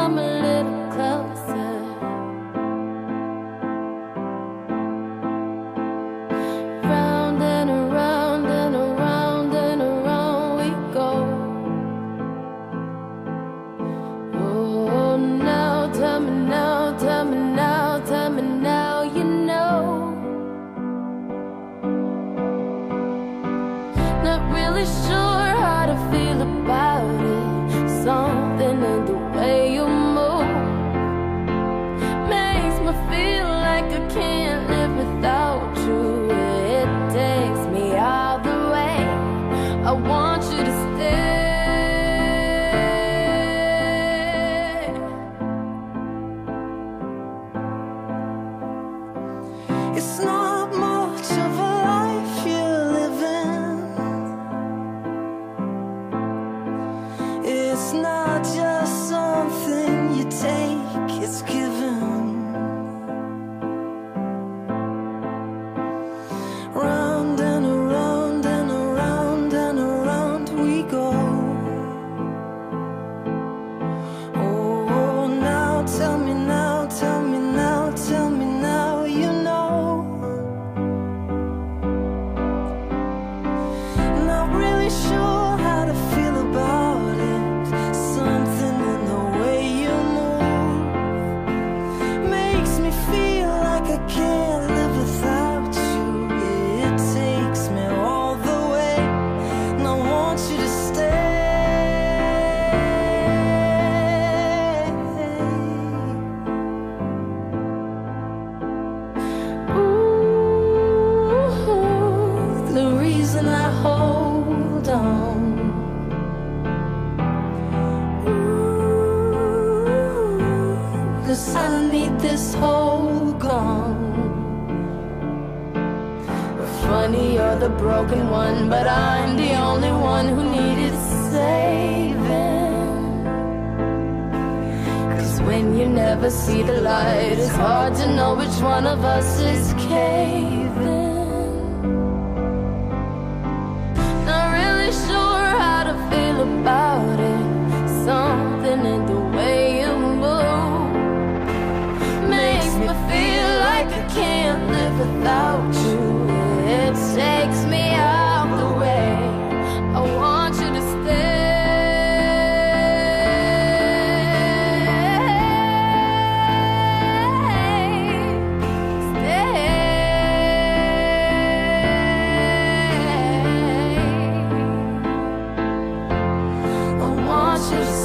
come a little closer. Round and around and around and around we go. Oh, now tell me now, tell me now, tell me now, you know. Not really sure how to feel about just something you take, it's reason I hold on. Cause I need this hole gone. Funny, you're the broken one, but I'm the only one who needed saving. Cause when you never see the light, it's hard to know which one of us is caving. Without you. It takes me out the way. I want you to stay. Stay. I want you to